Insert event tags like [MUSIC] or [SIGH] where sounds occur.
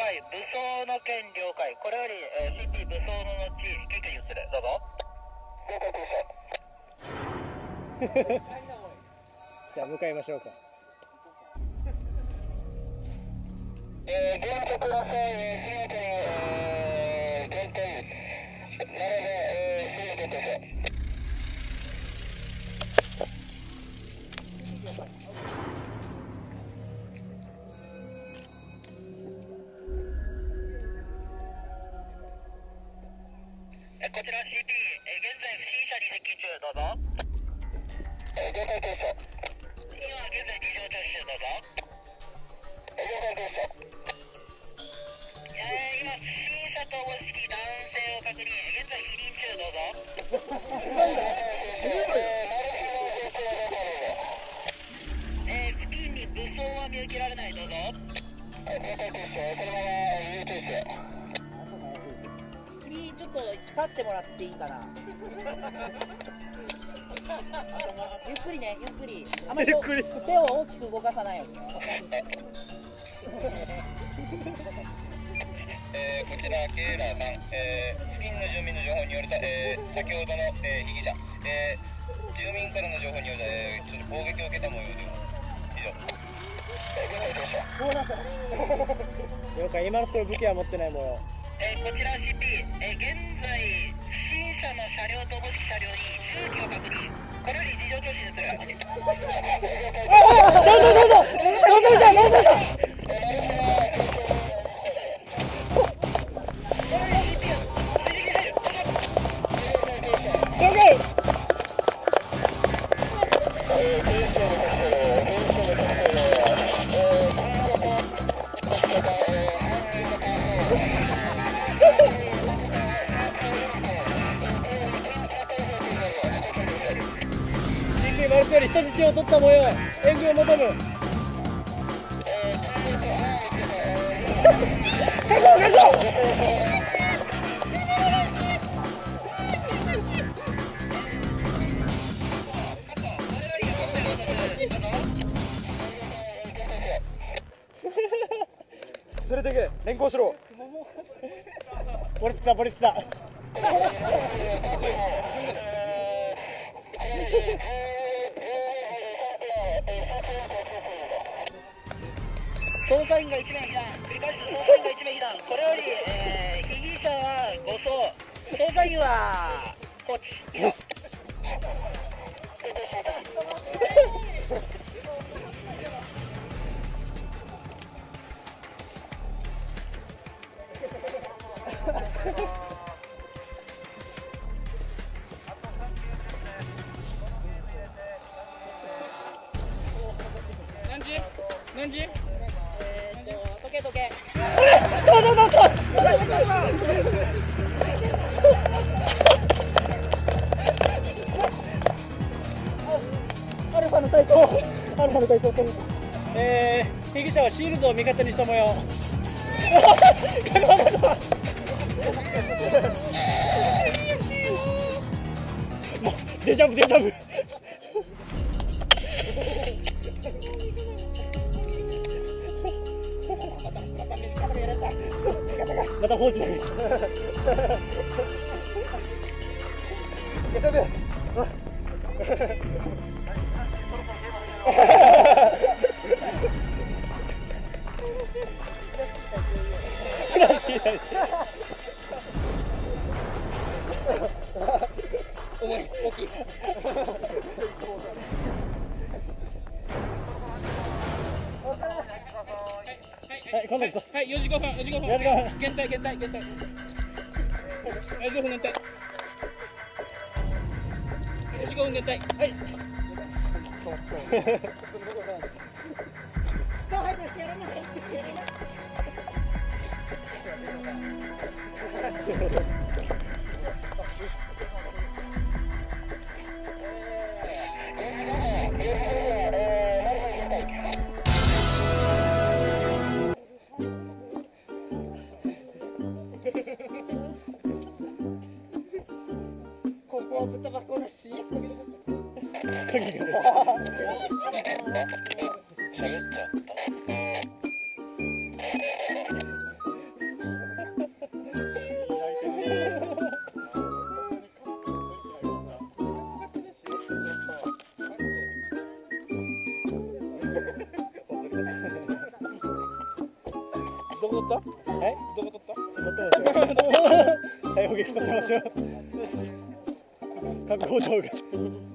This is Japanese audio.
解武装の件了解これより、え、どうぞ了解じゃあ向かいましょうかえー、現、こちら CP、え現在不審者に接近中、どうぞ。え現在停車。今現在事情聴取中、どうぞ。え現在停車。えー、今、不審者とおぼしき男性を確認、現在否認中、どうぞ。えー、付近に武装は見受けられない、どうぞ。え現在停車、立ってもらっていいかな。ゆっくりねゆっくり。あまり手を大きく動かさないように。えー、こちらケーラーさん、えー、付近の住民の情報によると、えー、先ほどの、えー、被疑者、えー、住民からの情報によると、えー、ちょっと攻撃を受けた模様です以上。了解今のところ武器は持ってない模様えー、こちら CP、えー、現在、新車の車両と母子車両に重機を確認、これより事情聴取にする。マルクより人質を取った模様援軍を求む確保確保連れてけ連行しろ。ポリスだポリスだ捜査員が1名被弾繰り返す捜査員が1名被弾これより、えー、被疑者は護送捜査員は放置何時？何時、と時計時計そうそうそうそうアルファの対抗アルファの対抗えー、被疑者はシールドを味方にした模様。も [LAUGHS] うデジャブデジャブまた放置だね。重い大きいはい、今度。はい、4時5分、4時5分。4時5分減退、減退、減退。4時5分減退。4時5分減退。はい。ここどこ取った？はい。どこ取った？取って [LAUGHS] [LAUGHS] ますよ逮捕劇取ってますよ確保動画